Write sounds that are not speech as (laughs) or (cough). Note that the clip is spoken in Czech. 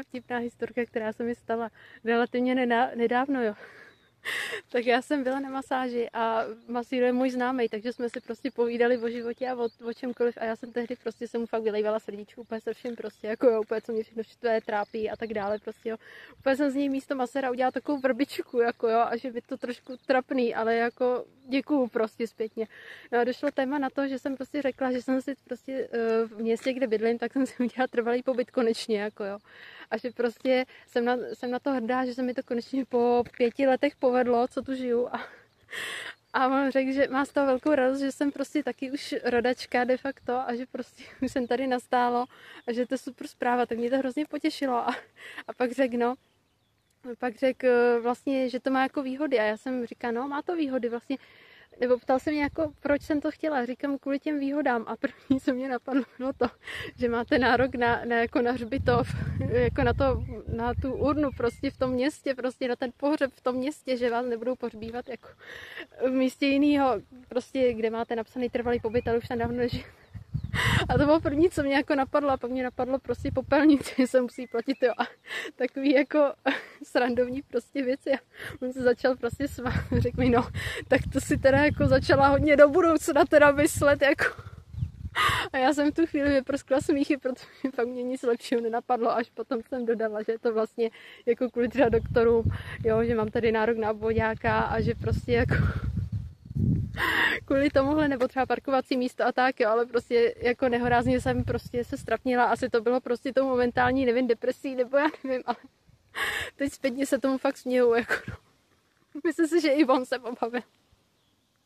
vtipná historka, která se mi stala relativně nedávno, jo. (laughs) tak já jsem byla na masáži a masíruje můj známý, takže jsme si prostě povídali o životě a o, o čemkoliv a já jsem tehdy prostě se mu fakt vylejvala srdíčku úplně se vším prostě, jako jo, úplně co mě všechno je trápí a tak dále, prostě jo. Úplně jsem z něj místo masera udělala takovou vrbičku, jako jo, a že by to trošku trapný, ale jako děkuju prostě zpětně. No a došlo téma na to, že jsem prostě řekla, že jsem si prostě uh, v městě, kde bydlím, tak jsem si udělala trvalý pobyt konečně, jako jo. A že prostě jsem na, jsem na to hrdá, že se mi to konečně po pěti letech povedlo, co tu žiju a, a on řekl, že má z toho velkou radost, že jsem prostě taky už rodačka de facto a že prostě už jsem tady nastálo a že to je super zpráva, tak mě to hrozně potěšilo a, a pak řekl, no, pak řekl vlastně, že to má jako výhody a já jsem říkala, no má to výhody, vlastně nebo ptal se mě jako, proč jsem to chtěla. Říkám kvůli těm výhodám a první, co mě napadlo, bylo to, že máte nárok na, na, jako na hřbitov, (laughs) jako na, to, na tu urnu prostě v tom městě, prostě na ten pohřeb v tom městě, že vás nebudou pohřbívat jako v místě jiného, prostě kde máte napsaný trvalý pobyt, ale už tam dávno nežije. (laughs) A to bylo první, co mě jako napadlo a pak mě napadlo prostě popelnice, (laughs) že se musí platit, jo. A takový jako (laughs) srandovní prostě věci. A on se začal prostě smát, řekl mi, no, tak to si teda jako začala hodně do budoucna teda myslet, jako. A já jsem v tu chvíli vyprskla smíchy, protože pak mě nic lepšího nenapadlo, až potom jsem dodala, že je to vlastně jako kvůli třeba doktorům, jo, že mám tady nárok na obvodáka a že prostě jako (laughs) kvůli tomuhle, nebo třeba parkovací místo a tak, jo, ale prostě jako nehorázně jsem prostě se strapnila, asi to bylo prostě to momentální, nevím, depresí, nebo já nevím, ale (laughs) teď zpětně se tomu fakt směju, jako no. (laughs) Myslím si, že i on se pobavil.